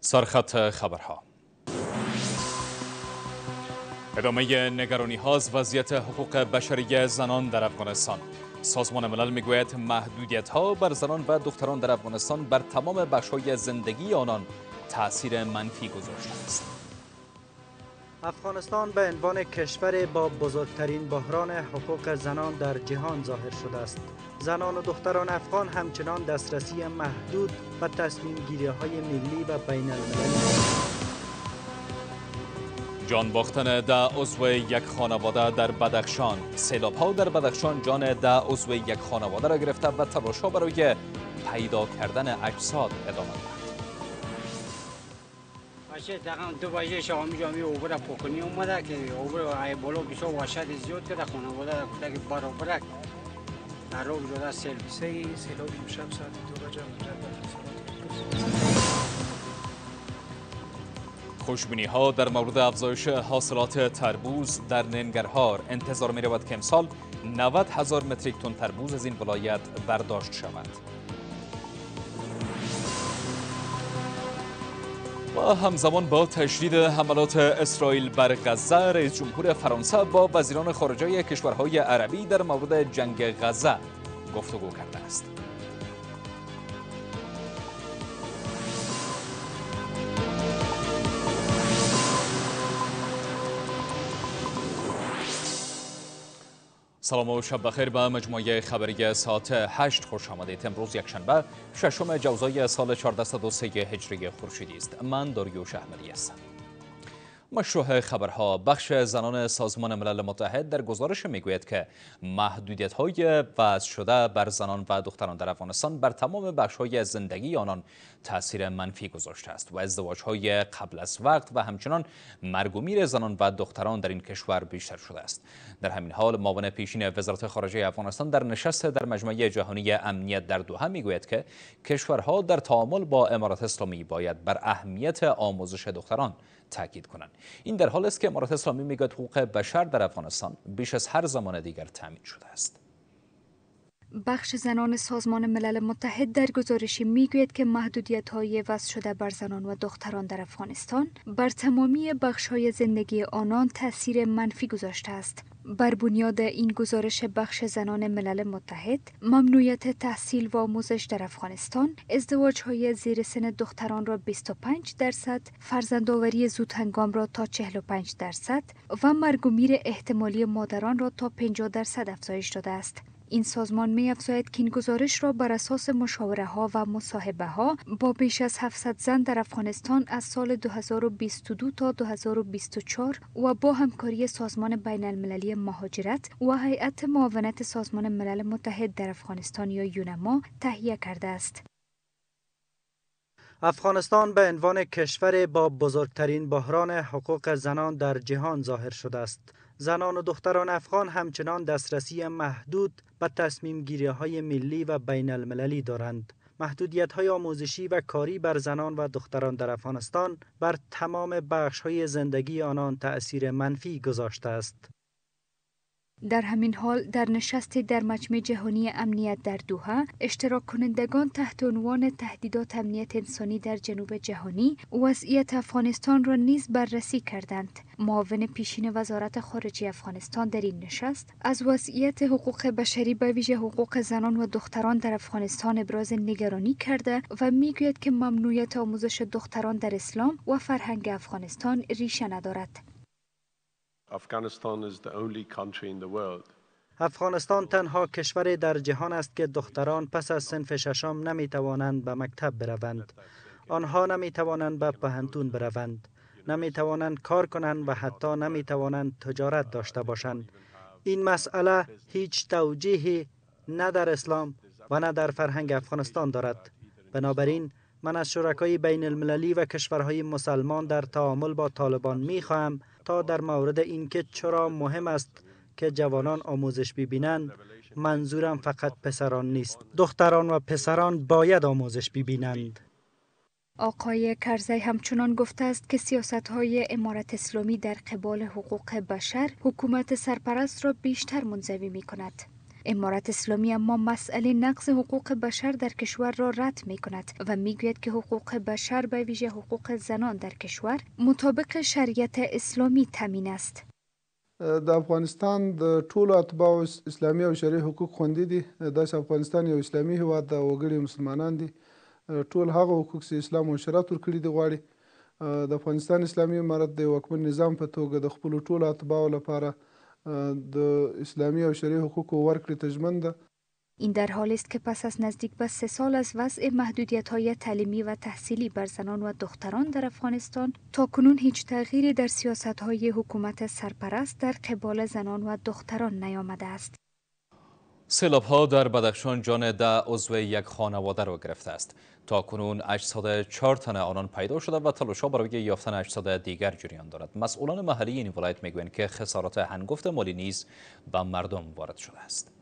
سرخط خبرها. ادامه نگرانی ها از وضعیت حقوق بشری زنان در افغانستان. سازمان ملل می‌گوید محدودیت ها بر زنان و دختران در افغانستان بر تمام بخش های زندگی آنان تاثیر منفی گذاشته است. افغانستان به عنوان کشور با بزرگترین بحران حقوق زنان در جهان ظاهر شده است. زنان و دختران افغان همچنان دسترسی محدود به تصمیم گیری های ملی و بین المللی جان باختن ده عضو یک خانواده در بدخشان. سیلاب ها در بدخشان جان ده عضو یک خانواده را گرفته و تلاش برای پیدا کردن اجساد ادامه داد باشه دقیقا دو بجه شامی جامی اوبر پوکنی اومده که اوبر ای بالا بیشو وحشت زیاد کرده خانواده گفته که برابرک در رو جدا سیل. سه سیلاب امشب ساعت دو بجه خوشبینی ها در مورد افزایش حاصلات تربوز در ننگرهار. انتظار می رود که امسال 90 هزار متریک تن تربوز از این ولایت برداشت شود. همزمان با تشدید حملات اسرائیل بر غزه رئیس جمهور فرانسه با وزیران خارجه کشورهای عربی در مورد جنگ غزه گفتگو کرده است. سلام و شب بخیر به مجموعه خبری ساعت 8 خوش آمدید. امروز یک شنبه ششم جوزای سال 1403 هجری خورشیدی است. من داریوش احمدی هستم. مشروع خبرها بخش زنان سازمان ملل متحد در گزارش می‌گوید که محدودیت های وضع شده بر زنان و دختران در افغانستان بر تمام بخش های زندگی آنان تاثیر منفی گذاشته است و ازدواج های قبل از وقت و همچنان مرگ و میر زنان و دختران در این کشور بیشتر شده است. در همین حال معاون پیشین وزارت خارجه افغانستان در نشست در مجمع جهانی امنیت در دوحه می‌گوید که کشورها در تعامل با امارات اسلامی باید بر اهمیت آموزش دختران تاکید کنند. این در حال است که امارات اسلامی می‌گوید حقوق بشر در افغانستان بیش از هر زمان دیگر تامین شده است. بخش زنان سازمان ملل متحد در گزارشی می‌گوید که محدودیت های وضع شده بر زنان و دختران در افغانستان بر تمامی بخش های زندگی آنان تاثیر منفی گذاشته است. بر بنیاد این گزارش بخش زنان ملل متحد ممنوعیت تحصیل و آموزش در افغانستان ازدواج های زیر سن دختران را 25 درصد فرزندآوری زود هنگام را تا 45 درصد و مرگ و میر احتمالی مادران را تا 50 درصد افزایش داده است. این سازمان می افزاید که این گزارش را بر اساس مشاوره ها و مصاحبه ها با بیش از 700 زن در افغانستان از سال 2022 تا 2024 و با همکاری سازمان بین المللی مهاجرت و هیئت معاونت سازمان ملل متحد در افغانستان یا یونما تهیه کرده است. افغانستان به عنوان کشور با بزرگترین بحران حقوق زنان در جهان ظاهر شده است. زنان و دختران افغان همچنان دسترسی محدود به تصمیم گیری های ملی و بین المللی دارند. محدودیت های آموزشی و کاری بر زنان و دختران در افغانستان بر تمام بخش های زندگی آنان تأثیر منفی گذاشته است. در همین حال در نشستی در مجمع جهانی امنیت در دوحه اشتراک کنندگان تحت عنوان تهدیدات امنیت انسانی در جنوب جهانی وضعیت افغانستان را نیز بررسی کردند. معاون پیشین وزارت خارجه افغانستان در این نشست از وضعیت حقوق بشری به ویژه حقوق زنان و دختران در افغانستان ابراز نگرانی کرده و می‌گوید که ممنوعیت آموزش دختران در اسلام و فرهنگ افغانستان ریشه ندارد. افغانستان تنها کشور در جهان است که دختران پس از سنف ششم نمی توانند به مکتب بروند. آنها نمی توانند به پهنتون بروند. نمی توانند کار کنند و حتی نمی توانند تجارت داشته باشند. این مسئله هیچ توجیهی نه در اسلام و نه در فرهنگ افغانستان دارد. بنابراین من از شرکای بین المللی و کشورهای مسلمان در تعامل با طالبان می خواهم تا در مورد اینکه چرا مهم است که جوانان آموزش ببینند منظورم فقط پسران نیست دختران و پسران باید آموزش ببینند آقای کرزی همچنان گفته است که سیاست های امارت اسلامی در قبال حقوق بشر حکومت سرپرست را بیشتر منزوی می کند. امارت اسلامی اما مسئله نقض حقوق بشر در کشور را رد می کند و می گوید که حقوق بشر به ویژه حقوق زنان در کشور مطابق شریعت اسلامی تامین است. د افغانستان د ټولو اتباعو اسلامي او شرعي حقوق خوندي دي. داسې افغانستان یو اسلامي هیواد ده وګړي مسلمانان دي. ټول هغه حقوق چې اسلام او شریعت ورکړي دي غواړي. د افغانستان اسلامي امارت د واکمن نظام په توګه د خپل ټولو اتباعو لپاره د اسلامی او حقوقو ورکړې ته ده این در حالی است که پس از نزدیک به سه سال از وضع محدودیت های تعلیمی و تحصیلی بر زنان و دختران در افغانستان تا کنون هیچ تغییری در سیاست های حکومت سرپرست در قبال زنان و دختران نیامده است. سیلاب ها در بدخشان جان ده عضو یک خانواده را گرفته است. تا کنون اجساد چهار تن آنان پیدا شده و تلاشا برای یافتن اجساد دیگر جریان دارد. مسئولان محلی این ولایت می‌گویند که خسارات هنگفت مالی نیز به مردم وارد شده است.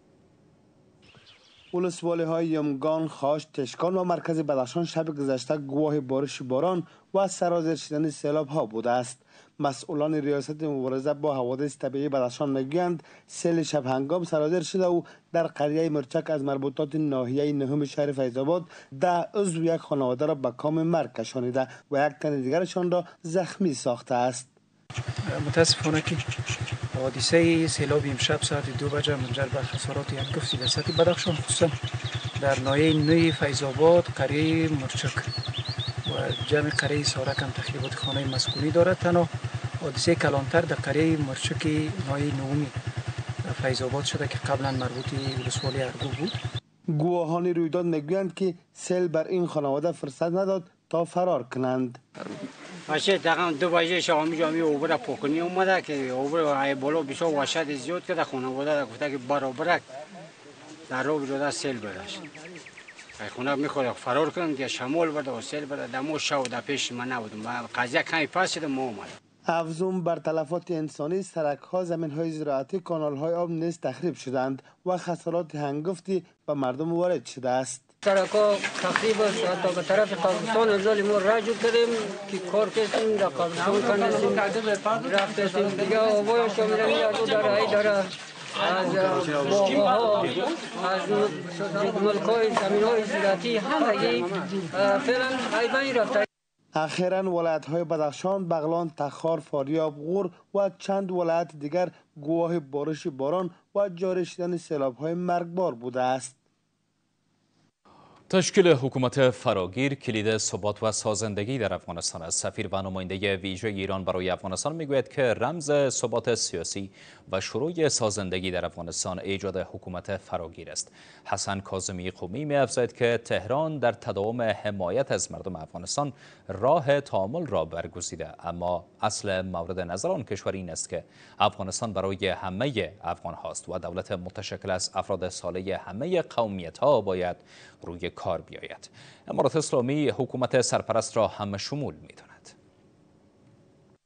ولسوالی های یمگان، خاش، تشکان و مرکز بدخشان شب گذشته گواه بارش باران و سرازیر شدن سیلاب ها بوده است. مسئولان ریاست مبارزه با حوادث طبیعی بدخشان می‌گویند سیل شب هنگام سرازیر شده و در قریه مرچک از مربوطات ناحیه نهم شهر فیضآباد ده عضو یک خانواده را به کام مرگ کشانیده و یک تن دیگرشان را زخمی ساخته است. متاسفانه که حادثه سیلاب امشب ساعت دو بجه منجر به خسارات گفتی در سطح بدخشان خصوصا در نایه نوی فیضآباد قریه مرچک. جمع قریه سارک هم تخریبات خانه مسکونی دارد. تنها حادثه کلانتر در قریه مرچک نایه نومی فیضآباد شده که قبلا مربوط ولسوالی ارگو بود. گواهان رویداد می‌گویند که سیل بر این خانواده فرصت نداد تا فرار کنند. باشه دقیقا دو بجه شامی جامی اوبر پوکنی اومده که اوبر ای بالا بسیار وحشت زیاد کرده خانواده گفته که برابرک در رو بجاده سیل ای خونه می‌خواد فرار کنم که شمال بده و سیل بده دمو شو در پیش من نبودم. قضیه کمی پس شده ما اومد. افزون بر تلفات انسانی سرک ها زمین های زراعتی کانال های آب نیز تخریب شدند و خسارات هنگفتی به مردم وارد شده است. سرکا تقریبا تا به طرف قبرستان از ما رجوع کردیم که کار کردیم در قبرستان کندیم رفتیم. دیگه آبای میاد داره ای داره از از ملک های زمین های زراعتی همگی فعلا رفته اخیرا ولایت های بدخشان، بغلان، تخار، فاریاب، غور و چند ولایت دیگر گواه بارش باران و جاری شدن سیلاب های مرگبار بوده است. تشکیل حکومت فراگیر کلید ثبات و سازندگی در افغانستان است. سفیر و نماینده ویژه ایران برای افغانستان می‌گوید که رمز ثبات سیاسی و شروع سازندگی در افغانستان ایجاد حکومت فراگیر است. حسن کاظمی قومی می افزاید که تهران در تداوم حمایت از مردم افغانستان راه تعامل را برگزیده. اما اصل مورد نظر آن کشور این است که افغانستان برای همه افغان هاست و دولت متشکل از افراد ساله همه قومیت ها باید روی کار بیاید. امارات اسلامی حکومت سرپرست را همه شمول می‌داند.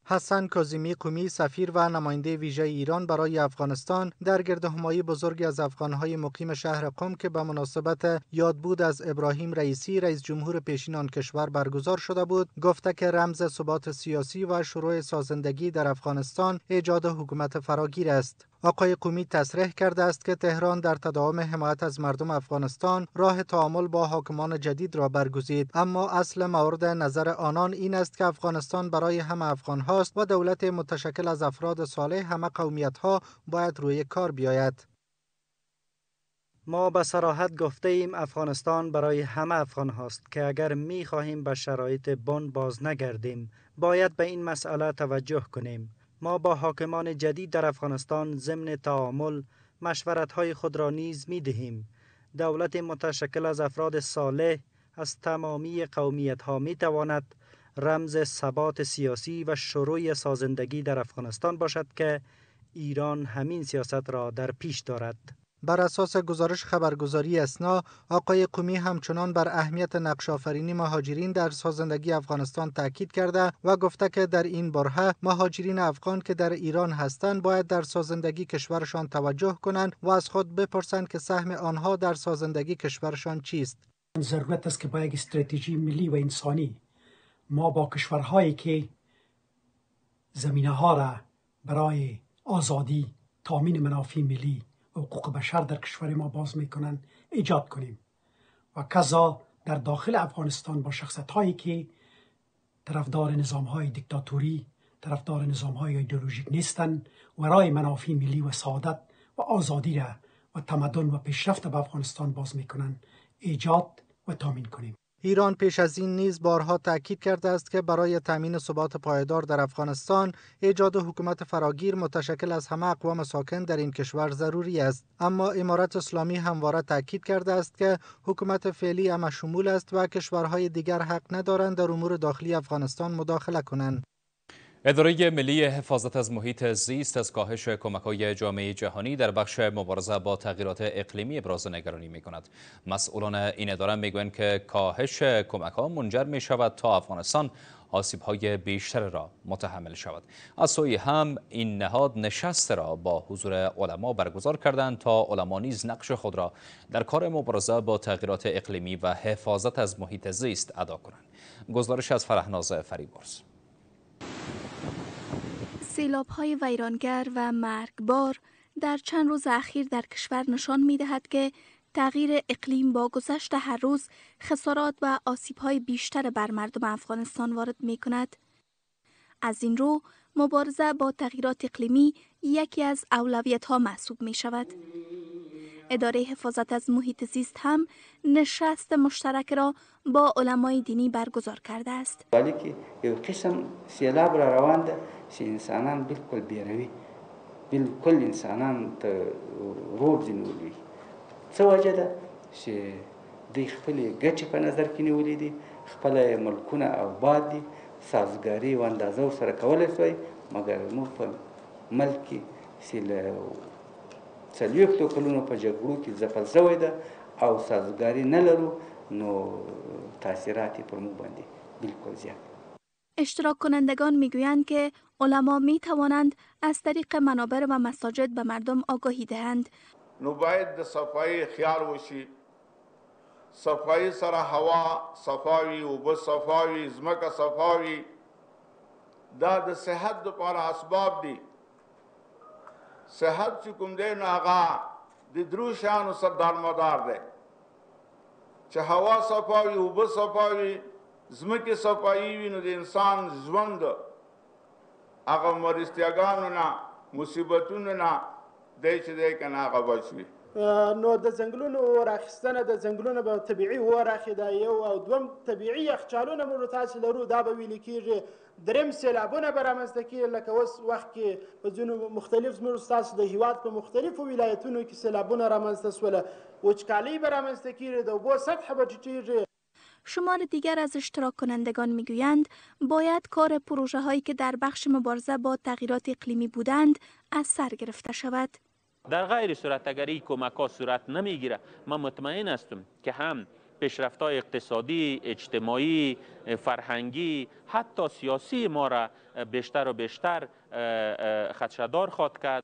حسن کازیمی قومی سفیر و نماینده ویژه ایران برای افغانستان در گرد همایی بزرگی از افغانهای مقیم شهر قم که به مناسبت یادبود از ابراهیم رئیسی رئیس جمهور پیشین آن کشور برگزار شده بود گفته که رمز ثبات سیاسی و شروع سازندگی در افغانستان ایجاد حکومت فراگیر است. آقای قومی تصریح کرده است که تهران در تداوم حمایت از مردم افغانستان راه تعامل با حاکمان جدید را برگزید. اما اصل مورد نظر آنان این است که افغانستان برای همه افغان هاست و دولت متشکل از افراد صالح همه قومیت ها باید روی کار بیاید. ما به صراحت گفته ایم افغانستان برای همه افغان هاست که اگر می خواهیم به شرایط بن باز نگردیم باید به این مسئله توجه کنیم. ما با حاکمان جدید در افغانستان ضمن تعامل مشورت های خود را نیز می دهیم. دولت متشکل از افراد صالح از تمامی قومیت ها می تواند رمز ثبات سیاسی و شروع سازندگی در افغانستان باشد که ایران همین سیاست را در پیش دارد. بر اساس گزارش خبرگزاری اسنا آقای قومی همچنان بر اهمیت نقشافرینی مهاجرین در سازندگی افغانستان تاکید کرده و گفته که در این برهه مهاجرین افغان که در ایران هستند باید در سازندگی کشورشان توجه کنند و از خود بپرسند که سهم آنها در سازندگی کشورشان چیست. ضرورت است که با یک استراتژی ملی و انسانی ما با کشورهایی که زمینه ها را برای آزادی تامین منافع ملی حقوق بشر در کشور ما باز می‌کنن ایجاد کنیم. و کذا در داخل افغانستان با شخصت هایی که طرفدار نظام های دیکتاتوری طرفدار نظام های ایدئولوژیک نیستند ورای منافع ملی و سعادت و آزادی را و تمدن و پیشرفت به افغانستان باز می‌کنن ایجاد و تامین کنیم. ایران پیش از این نیز بارها تاکید کرده است که برای تامین ثبات پایدار در افغانستان ایجاد حکومت فراگیر متشکل از همه اقوام ساکن در این کشور ضروری است. اما امارت اسلامی همواره تاکید کرده است که حکومت فعلی اما شمول است و کشورهای دیگر حق ندارند در امور داخلی افغانستان مداخله کنند. اداره ملی حفاظت از محیط زیست از کاهش کمک های جامعه جهانی در بخش مبارزه با تغییرات اقلیمی ابراز نگرانی می کند. مسئولان این اداره می گویند که کاهش کمک ها منجر می شود تا افغانستان آسیب های بیشتر را متحمل شود. از سوی هم این نهاد نشست را با حضور علما برگزار کردند تا علما نیز نقش خود را در کار مبارزه با تغییرات اقلیمی و حفاظت از محیط زیست ادا کنند. گزارش از فرهناز فریبرز سیلاب های ویرانگر و مرگبار در چند روز اخیر در کشور نشان می دهد که تغییر اقلیم با گذشت هر روز خسارات و آسیب های بیشتر بر مردم افغانستان وارد می کند. از این رو مبارزه با تغییرات اقلیمی یکی از اولویت ها محسوب می شود. اداره حفاظت از محیط زیست هم نشست مشترک را با علمای دینی برگزار کرده است. ولی که قسم سیلاب را روان ده چې انسانان بالکل بیروي بالکل انسانان ته روډ ځینولي څه وجه ده؟ چې دوی خپلې ګټې په نظر کې نیولې دي خپل ملکونه آباد دي سازګاري و اندازه سره کولای شوی مګر موږ په ملک کې څلوېښتو کلونو په جګړو کې ځپل شوی ده او سازګاري نه لرو نو تاثیرات پر موږ باندې بالکل زیات اشتراک کنندگان میگویند که علما می توانند از طریق منابر و مساجد به مردم آگاهی دهند. نو باید د صفای خیال وشي. صفای سره هوا صفاوي او صفاوي زمکه صفاوي. دا د صحت لپاره اسباب دي. صحت چې کوم دی نو هغه د درو شانو سره دارمدار دی. چې هوا صفاوي اوبه صفاوي ځمکې صفایي وي نو د انسان ژوند هغه مرستیاګانو نه مصیبتونو نه دی چې دی که نه هغه بچ وي. نو د ځنګلونو راخیستنه د ځنګلونو به طبیعي ورخې دا یو او دوم طبیعي یخچالونه موږ تاسو لرو دا به ویل کېږي. دریم سیلابونه به رامنځته کېږي لکه اوس وخت کې په ځینو مختلف زموږ ستاسو د هیواد په مختلفو ولایتونو کې سیلابونه رامنځته سوله وچکالۍ به رامنځته کېږي د اوبو سطح به ټیټېږي شمار دیگر از اشتراک کنندگان می‌گویند باید کار پروژه هایی که در بخش مبارزه با تغییرات اقلیمی بودند از سر گرفته شود. در غیر صورت اگر این کمک ها صورت نمی‌گیره من مطمئن هستم که هم پیشرفت اقتصادی، اجتماعی، فرهنگی، حتی سیاسی ما را بیشتر و بیشتر خدشدار خواد کرد.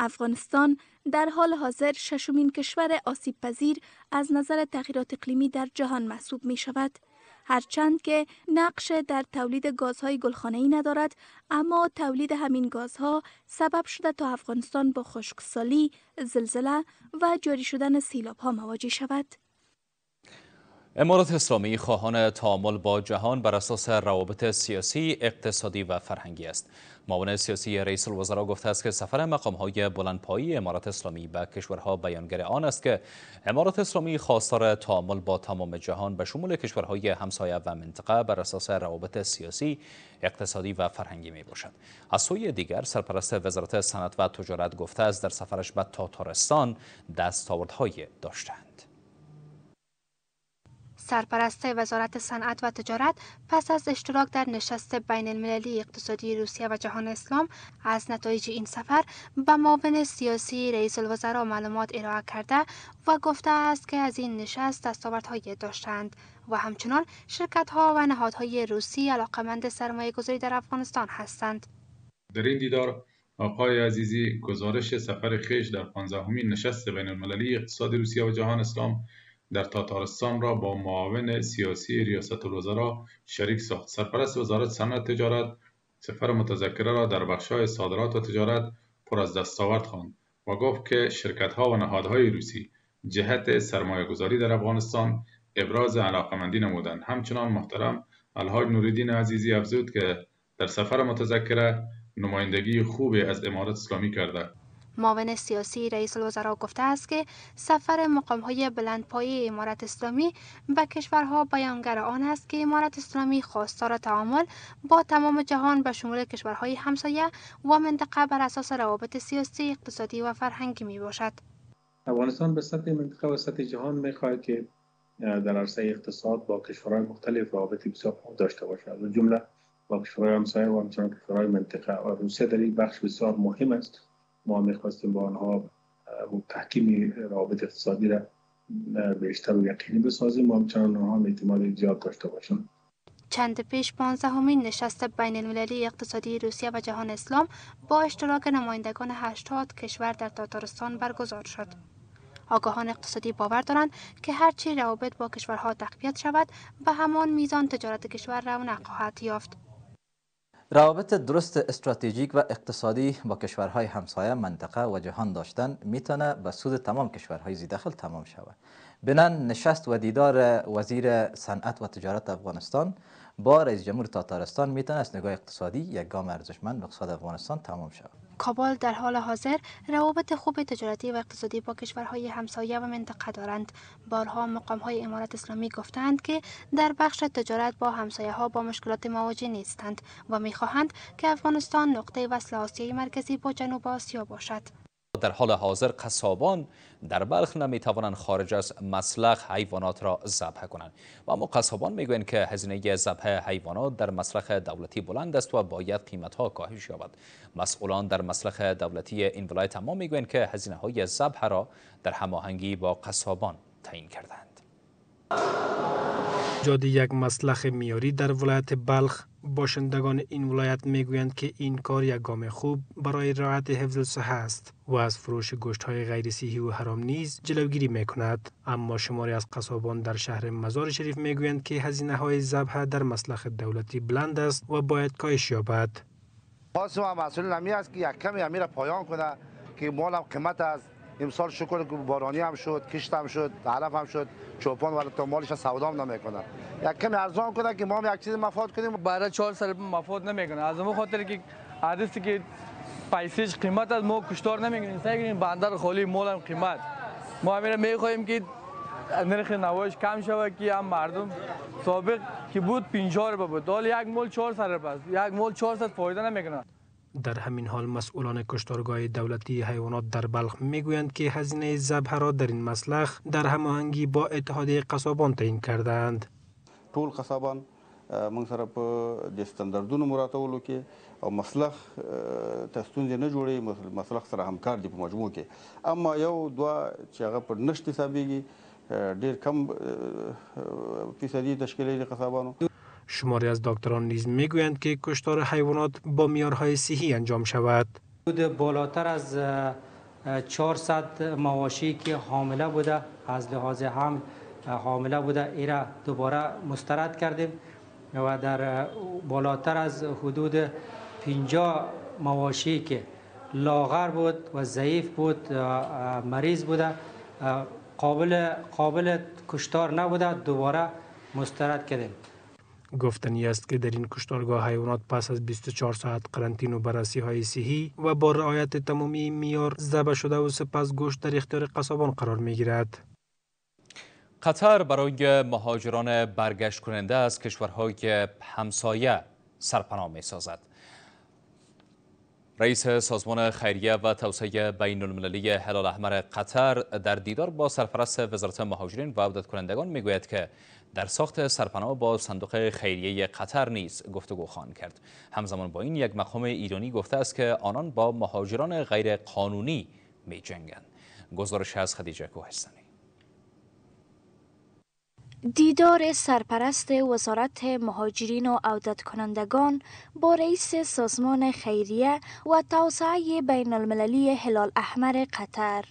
افغانستان در حال حاضر ششمین کشور آسیب پذیر از نظر تغییرات اقلیمی در جهان محسوب می شود. هرچند که نقش در تولید گازهای گلخانه‌ای ندارد اما تولید همین گازها سبب شده تا افغانستان با خشکسالی، زلزله و جاری شدن سیلابها مواجه شود. امارات اسلامی خواهان تعامل با جهان بر اساس روابط سیاسی، اقتصادی و فرهنگی است. معاون سیاسی رئیس الوزراء گفته است که سفر مقامهای بلندپایی امارات اسلامی به کشورها بیانگر آن است که امارات اسلامی خواستار تعامل با تمام جهان به شمول کشورهای همسایه و منطقه بر اساس روابط سیاسی، اقتصادی و فرهنگی می باشد. از سوی دیگر سرپرست وزارت صنعت و تجارت گفته است در سفرش به تاتارستان دستاوردهای داشتند. سرپرست وزارت صنعت و تجارت پس از اشتراک در نشست بین المللی اقتصادی روسیه و جهان اسلام از نتایج این سفر به معاون سیاسی رئیس الوزراء معلومات ارائه کرده و گفته است که از این نشست دستاوردهایی داشتند و همچنان شرکت ها و نهادهای روسی علاقمند سرمایه گذاری در افغانستان هستند. در این دیدار آقای عزیزی گزارش سفر خیش در 15 نشست بین المللی اقتصادی روسیه و جهان اسلام در تاتارستان را با معاون سیاسی ریاست الوزراء شریک ساخت. سرپرست وزارت صنعت تجارت سفر متذکره را در بخشهای صادرات و تجارت پر از دستاورد خواند و گفت که شرکت ها و نهادهای روسی جهت سرمایه گذاری در افغانستان ابراز علاقمندی نمودند. همچنان محترم الحاج نوریدین عزیزی افزود که در سفر متذکره نمایندگی خوبی از امارت اسلامی کرده. معاون سیاسی رئیس الوزراء گفته است که سفر مقام های بلندپایه امارت اسلامی به کشورها بیانگر آن است که امارت اسلامی خواستار تعامل با تمام جهان به شمول کشورهای همسایه و منطقه بر اساس روابط سیاسی، اقتصادی و فرهنگی می باشد. افغانستان به سطح منطقه و سطح جهان می خواهد که در عرصه اقتصاد با کشورهای مختلف روابط بسیار خوب داشته باشد. و جمله با کشورهای همسایه و همچنان کشورهای منطقه. و روسیه در این بخش بسیار مهم است. ما می‌خواستیم با آنها تحکیم روابط اقتصادی را بیشتر و یقینی بسازیم و همچنان آنها اعتماد زیاد داشته باشند چند پیش پانزدهمین نشست بین المللی اقتصادی روسیه و جهان اسلام با اشتراک نمایندگان هشتاد کشور در تاتارستان برگزار شد. آگاهان اقتصادی باور دارند که هرچی روابط با کشورها تقویت شود به همان میزان تجارت کشور رونق خواهد یافت. روابط درست استراتژیک و اقتصادی با کشورهای همسایه منطقه و جهان داشتن می‌تونه به سود تمام کشورهای زیداخل تمام شود. بنان نشست و دیدار وزیر صنعت و تجارت افغانستان با رئیس جمهور تاتارستان می‌تونه از نگاه اقتصادی یک گام ارزشمند به اقتصاد افغانستان تمام شود. کابل در حال حاضر روابط خوب تجارتی و اقتصادی با کشورهای همسایه و منطقه دارند. بارها مقام های امارت اسلامی گفتند که در بخش تجارت با همسایه ها با مشکلات مواجه نیستند و می‌خواهند که افغانستان نقطه وصل آسیای مرکزی با جنوب آسیا باشد. در حال حاضر قصابان در بلخ نمی توانند خارج از مسلخ حیوانات را ذبح کنند. و اما قصابان می‌گویند که هزینه ذبح حیوانات در مسلخ دولتی بلند است و باید قیمت ها کاهش یابد. مسئولان در مسلخ دولتی این ولایت اما می‌گویند که هزینه های ذبح را در هماهنگی با قصابان تعیین کردند. جادی یک مسلخ میاری در ولایت بلخ باشندگان این ولایت می‌گویند که این کار یک گام خوب برای رعایت حفظ صحه است و از فروش گوشت های غیر صحی و حرام نیز جلوگیری می کند اما شماری از قصابان در شهر مزار شریف می‌گویند که هزینه های ذبح در مسلخ دولتی بلند است و باید کاهش یابد. خواست و مسئول نمی است که یک کمی امیر پایان کنه که مال قیمت از امسال شکر بارانی هم شد کشت هم شد علف هم شد چوپان ولی تا مالش سودا هم نمی‌کنه یک کمی ارزان کنه که ما هم یک چیز مفاد کنیم. برای چهار سال مفاد نمی‌کنه از اون خاطر که عادستی که پیسش قیمت از ما کشتار نمی‌گیریم سعی بندر خالی مال هم قیمت. ما همین می‌خواهیم که نرخ نوایش کم شود که هم مردم سابق که بود 50 رو بود حال یک مول 400 پس یک مول 400 فایده نمی‌کنه در همین حال مسئولان کشتارگاه دولتی حیوانات در بلخ میگویند که هزینه ذبح را در این مسلخ در هماهنگی با اتحادیه قصابان تعیین کردند ټول قصابان موږ سره په د ستاندردونو مراتولو کې او مسلخ ته ستونزې نه جوړي مسلخ سره همکار دي په مجموع کې. اما یو دوه چې هغه پر نشت حسابېږي ډېر کم فیصدی تشکیل قصابانو شماری از دکتران نیز می‌گویند که کشتار حیوانات با میارهای صحی انجام شود. حدود بالاتر از 400 مواشی که حامله بوده از لحاظ هم حامله بوده ایرا دوباره مسترد کردیم و در بالاتر از حدود 50 مواشی که لاغر بود و ضعیف بود مریض بوده قابل قابل کشتار نبوده دوباره مسترد کردیم. گفتنی است که در این کشتارگاه حیوانات پس از 24 ساعت قرنطین و بررسی های صحی و با رعایت تمامی میار ذبح شده و سپس گوشت در اختیار قصابان قرار می گیرد. قطر برای مهاجران برگشت کننده از کشورهای همسایه سرپناه می سازد. رئیس سازمان خیریه و توسعه بین المللی هلال احمر قطر در دیدار با سرپرست وزارت مهاجرین و عودت کنندگان می گوید که در ساخت سرپناه با صندوق خیریه قطر نیز گفتگو خواهند کرد. همزمان با این یک مقام ایرانی گفته است که آنان با مهاجران غیر قانونی می جنگند. گزارش از خدیجه کوهستانی. دیدار سرپرست وزارت مهاجرین و عودت کنندگان با رئیس سازمان خیریه و توسعه بین المللی هلال احمر قطر.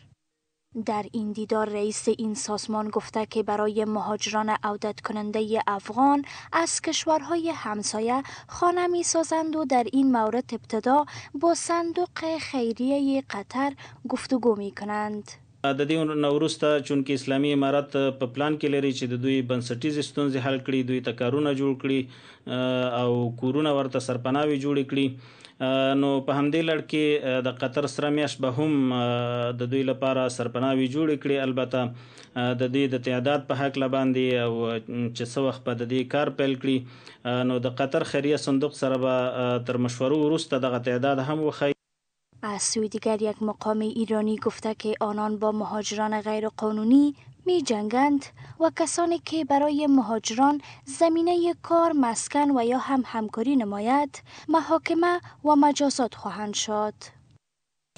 در این دیدار رئیس این سازمان گفته که برای مهاجران عودت کننده افغان از کشورهای همسایه خانه می سازند و در این مورد ابتدا با صندوق خیریه قطر گفتگو می کنند. د دې نورسته چون کې اسلامي امارات په پلان کې لري چې د دوی بنسټیز ستونزې حل کړي دوی ته کارونه جوړ کړي او کورونه ورته سرپناوي جوړ کړي نو په همدې لړ کې د قطر سره میاشت به هم د دوی لپاره سرپناوي جوړ کړي البته د دوی د تعداد په حق لباندې او چې څو وخت په دې کار پیل کړي نو د قطر خیریه صندوق سره به تر مشورو وروسته دغه تعداد هم وخی از سوی دیگر یک مقام ایرانی گفته که آنان با مهاجران غیرقانونی می جنگند و کسانی که برای مهاجران زمینه کار مسکن و یا هم همکاری نماید محاکمه و مجازات خواهند شد.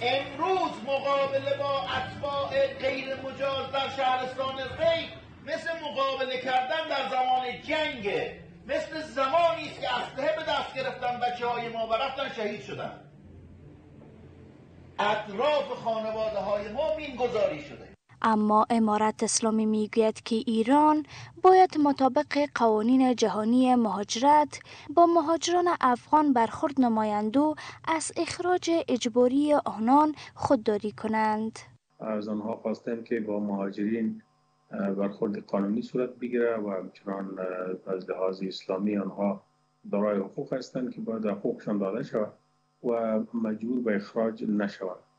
امروز مقابله با اتباع غیر مجاز در شهرستان ری مثل مقابله کردن در زمان جنگ مثل زمانی است که اسلحه به دست گرفتن بچه های ما و رفتن شهید شدن. اطراف خانواده های ما گذاری شده. اما امارت اسلامی می‌گوید که ایران باید مطابق قوانین جهانی مهاجرت با مهاجران افغان برخورد نمایند و از اخراج اجباری آنان خودداری کنند. از آنها خواستم که با مهاجرین برخورد قانونی صورت بگیره و همچنان از لحاظ اسلامی آنها دارای حقوق هستند که باید حقوقشان داده شود و مجبور به اخراج نشوند.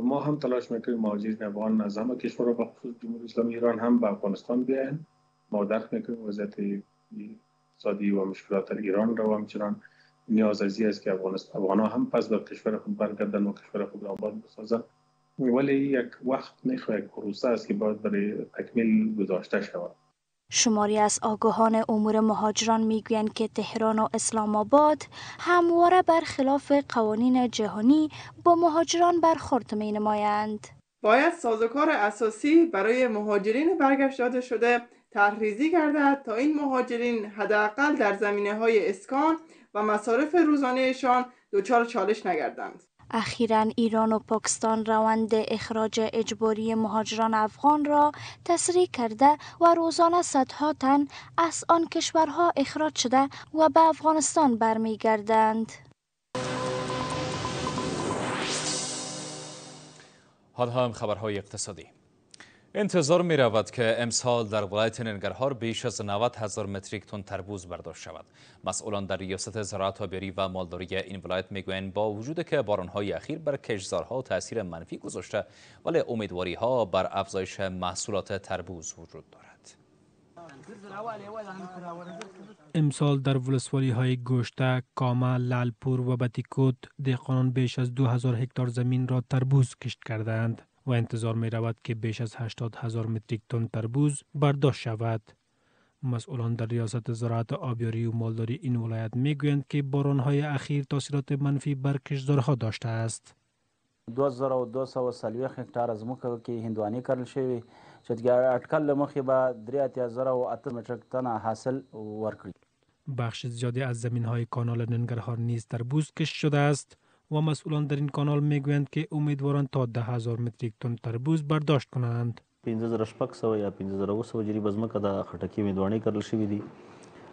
ما هم تلاش می‌کنیم مهاجرین افغان از همه کشورها به خصوص جمهوری اسلامی ایران هم به افغانستان بیاین. ما درک می‌کنیم وضعیت اقتصادی و مشکلات ایران را همچنان. نیاز ازی است که افغانستان افغان هم پس به کشور خود برگردن و کشور خود آباد بسازن. ولی یک وقت می‌خواه یک پروسه است که باید برای تکمیل گذاشته شود. شماری از آگاهان امور مهاجران می‌گویند که تهران و اسلام آباد همواره برخلاف قوانین جهانی با مهاجران برخورد می نمایند. باید سازوکار اساسی برای مهاجرین برگشت داده شده تحریزی گردد تا این مهاجرین حداقل در زمینه های اسکان و مصارف روزانهشان دچار چالش نگردند. اخیرا ایران و پاکستان روند اخراج اجباری مهاجران افغان را تسریع کرده و روزانه صدها تن از آن کشورها اخراج شده و به افغانستان برمیگردند. حال هم خبرهای اقتصادی انتظار می رود که امسال در ولایت ننگرهار بیش از 90 هزار متریک تن تربوز برداشت شود. مسئولان در ریاست زراعت آبیاری و مالداری این ولایت می‌گویند با وجود که بارانهای اخیر بر کشزارها تاثیر منفی گذاشته ولی امیدواری ها بر افزایش محصولات تربوز وجود دارد. امسال در ولسوالی های گوشته، کامه، لالپور و بتیکوت دهقانان بیش از 2000 هکتار زمین را تربوز کشت کردند. و انتظار می رود که بیش از 80 هزار متریک تن تربوز برداشت شود. مسئولان در ریاست زراعت آبیاری و مالداری این ولایت می گویند که های اخیر تاثیرات منفی بر کشدارها داشته است. 2240 هکتار ځمکه کې هندوانې کرل شوی چې د اټکل مخې به 3808 متریک تن حاصل ورکړي بخش زیادی از زمین های کانال ننگرهار نیز تربوز کشت شده است و مسئولان در این کانال میگویند که امیدوارند تا ده هزار متریک تن تربوز برداشت کنند. 15600 یا 15200 جریب ځمکه د خټکی میدواني کرل شوې دي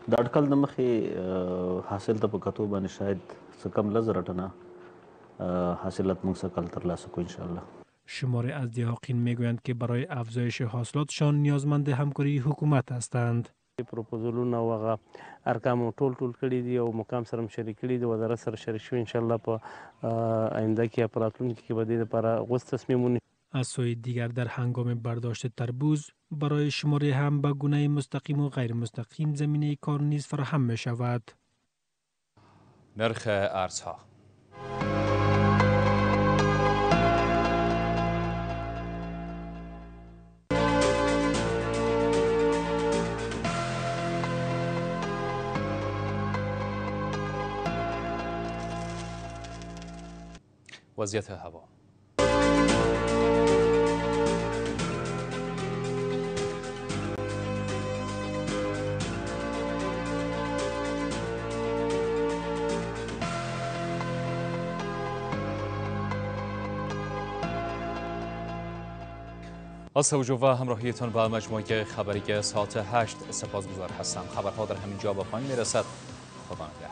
د اټکل د مخې حاصل ته په کتو باندې شاید څه کم لزر ټنه حاصلات موږ سکل ترلاسه کو ان شاء الله شماره از دیهاقین میگویند که برای افزایش حاصلاتشان نیازمند همکاری حکومت هستند. پروپوزلونه او هغه ارقام ټول ټول کړي دي او مقام سره شریک کړي دي وزارت سره شریک شو ان شاء الله په آینده کې په راتلونکي کې به دې لپاره غوښت تصمیمونه از سوی دیگر در هنگام برداشت تربوز برای شماره هم به گونه مستقیم و غیر مستقیم زمینه کار نیز فراهم می شود. نرخ ارزها وضعیت هوا. از توجه و همراهیتان به مجموعه خبری ساعت 8 سپاسگزار هستم. خبرها در همین جا به پایان می‌رسد. خدا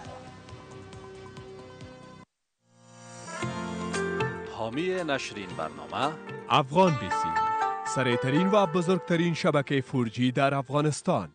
حامی نشرین برنامه. افغان بیسی سریعترین و بزرگترین شبکه فورجی در افغانستان.